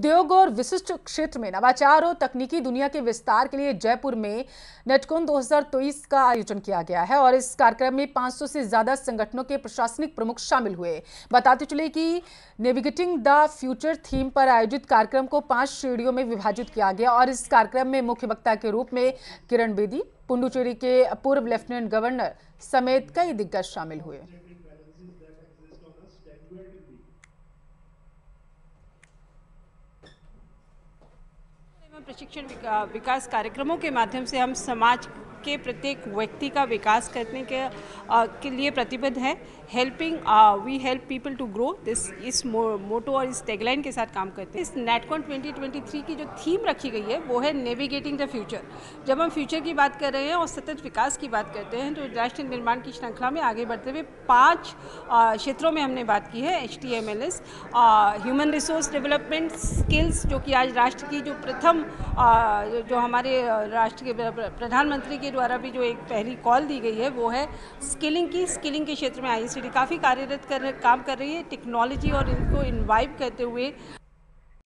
उद्योग और विशिष्ट क्षेत्र में नवाचार और तकनीकी दुनिया के विस्तार के लिए जयपुर में नेटकॉन 2023 का आयोजन किया गया है और इस कार्यक्रम में 500 से ज़्यादा संगठनों के प्रशासनिक प्रमुख शामिल हुए। बताते चले कि नेविगेटिंग द फ्यूचर थीम पर आयोजित कार्यक्रम को पाँच श्रेणियों में विभाजित किया गया और इस कार्यक्रम में मुख्य वक्ता के रूप में किरण बेदी, पुंडुचेरी के पूर्व लेफ्टिनेंट गवर्नर समेत कई दिग्गज शामिल हुए। प्रशिक्षण विकास कार्यक्रमों के माध्यम से हम समाज के प्रत्येक व्यक्ति का विकास करने के आ, के लिए प्रतिबद्ध है। Helping we help people to grow this इस मोटो और इस टैगलाइन के साथ काम करते हैं। इस नेटकॉन 2023 की जो थीम रखी गई है वो है नेविगेटिंग द फ्यूचर जब हम फ्यूचर की बात कर रहे हैं और सतत विकास की बात करते हैं तो राष्ट्र निर्माण की श्रृंखला में आगे बढ़ते हुए पाँच क्षेत्रों में हमने बात की है। H T M L S human resource development skills जो कि आज राष्ट्र की जो प्रथम जो हमारे राष्ट्र के प्रधानमंत्री द्वारा भी जो एक पहली कॉल दी गई है, वो है स्किलिंग की। स्किलिंग के क्षेत्र में आईसीडी काफ़ी कार्यरत कर काम कर रही है। टेक्नोलॉजी और इनको इन्वाइव करते हुए